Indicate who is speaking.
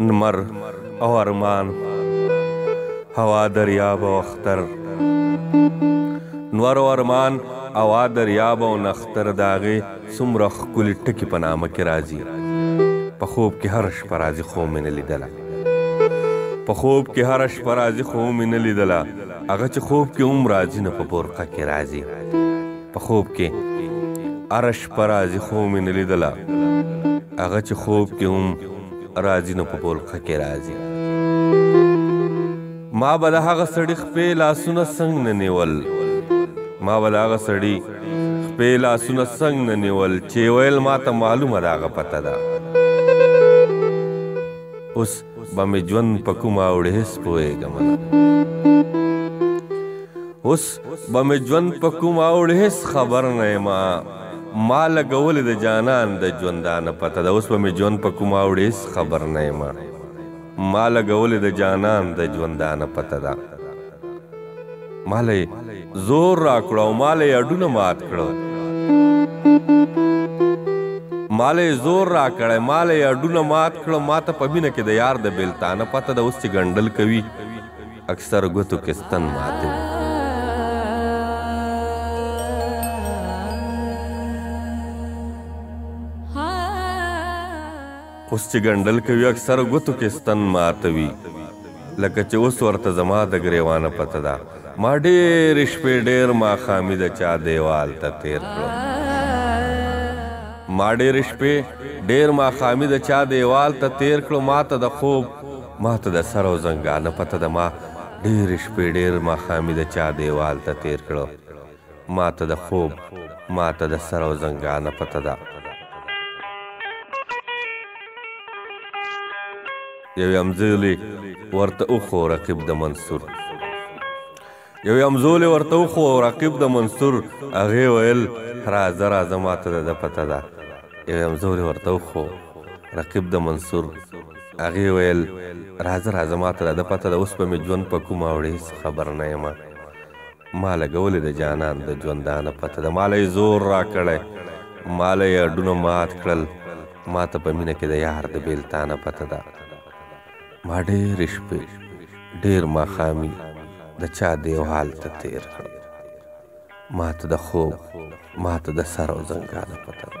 Speaker 1: نمر او ارمان هوا دریاب او اختر نور او ارمان هوا دریاب او نختر داغه سمره خولي ټکی په نامه کې راځي په خوب کې هر شپه راځي خو مې نه لیدله په خوب کې هر شپه راځي خو مې نه لیدله هغه چې خوب کې هم راځي نه په برقه کې راځي په خوب کې هر شپه راځي خو مې نه لیدله هغه چې خوب کې هم راځي نه په برقه کې راځي ما به د هغه سړي خپې لاسونه څنګ نه نیول ما به د هغه سړي خپې لاسونه څنګ نه نیول چې ویل ما ته معلومه د هغه پته ده اوس به مې ژوند په کومه اوړې هېڅ پوهېږم اوس به مې ژوند په کوم اوړ هیڅ خبر نه یم ما لګولې د جانان د ژوندانه پته ده اوس به مې ژوند په کوم اوړ هیڅ خبر نه یم ما لګولې د جانان د ژوندانه پته ده ما له زور راکړو او ما له اډونه مات کړو ما له زور راکړې ما له اډونه مات کړو ما ته په مینه کې د یار د بیلتانه پته ده اوس چې ګنډل کوي اکثر ګوتو کې ستن ماتو اوس چې ګنډل کوي اکثره ګوتو کې ستن ماتوي لکه چې اوس ورته زما د ګریوانه پته ده ما ډېرې شپې ډېر ماښامي د چا دیوال ته تیر کړو ما ډېرې شپې ډېر ماښامي د چا دیوال ته تیر کړو ما ته د خوب ما ته د سر او زنګانه پته ده ما ډېرې شپې ډېر ماښامي د چا دیوال ته تیر کړو ماته د خوب ماته د سر او زنګانه پته ده. یو یمزولی ورته اوخو او رقیب د منصور یو یمزولی ورته اوخو او رقیب د منصور هغې ویل راځه راځه ماته د ده پته ده یو یمزولی ورته اوخو رقیب د منصور هغې ویل راځه راځه ماته د ده پته ده اوس به مې ژوند په کومه اوړې خبر نه یم ما لګولې د جانان د ژوندانه پته ده ماله یې زور راکړی ماله یې اډونه مات کړل ماته په مینه کې د یار د بیلتانه پته ده ما ډېرې شپې ډېر ماښامي د چا دیوال ته تیر کړم ماته د خوب ماته د سر او زنګانه پته ده